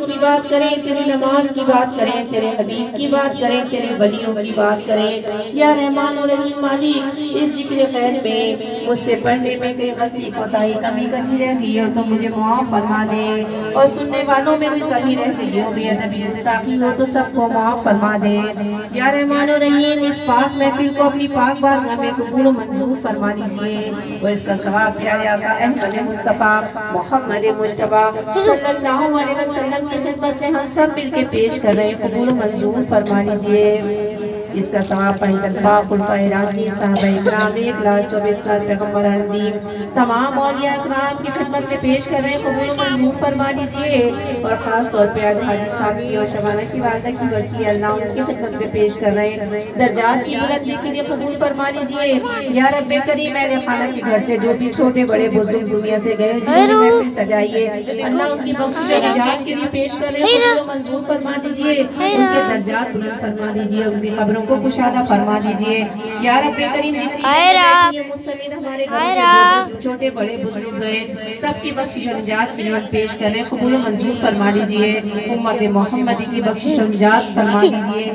की बात करें, तेरी नमाज़ की बात करें, तेरे हबीब की बात करें, तेरे वलियों की बात करें, या रहमान और रहीम माली इस ज़िक्र खैर में मुझसे पढ़ने में कोई गलती, कोताही, कमी कची रहती है तो मुझे माफ़ फरमा दे। और सुनने वालों में कोई कमी रह गई हो, बेअदबी, गुस्ताखी हो तो सबको माफ़ फरमा दे। या रहमान और रहीम, इस पास महफिल को अपनी पाक बारगाह में कबूल मंजूर फरमा लीजिए वो इसका सवाब प्यारे आका अहमद मुस्तफ़ा मोहम्मद मुस्तफ़ा सल्लल्लाहु अलैहि वसल्लम की में हम सब मिलके पेश कर रहे हैं। कबूल मंजूर फरमा लीजिए इसका सवाब पंजतबा कुलफ़ारानी साहब इकराम एक लाख चौबीस साल पैगंबर हदीम तमाम इकराम की खिदमत में पेश कर रहे हैं। कबूल मंजूर फरमा लीजिए और ख़ास तौर पे आज हाजी साहब की और शबाना की वालदा की वर्सी अल्लाह उनकी खिदमत में पेश कर रहे हैं। दर्जात की बुलंदी के लिए कबूल फरमा लीजिए या रब करीम मेरे खाना के घर से जो भी छोटे बड़े बुज़ुर्ग दुनिया से गए सजाइए। अल्लाह उनकी निजात के लिए पेश कर रहे हैं। मंजूर फरमा दीजिए। उनके दर्जात बुलंद फरमा दीजिए। उनकी खबरों को कुशादा फरमा दीजिए। यार करीम जितनी मुस्तमिन हमारे छोटे बड़े बुज़ुर्ग गए सबकी बख्शिश अनुजात की पेश करें कबूल मंजूर फरमा दीजिए। उम्मत मोहम्मदी की बख्शिश और फरमा दीजिए।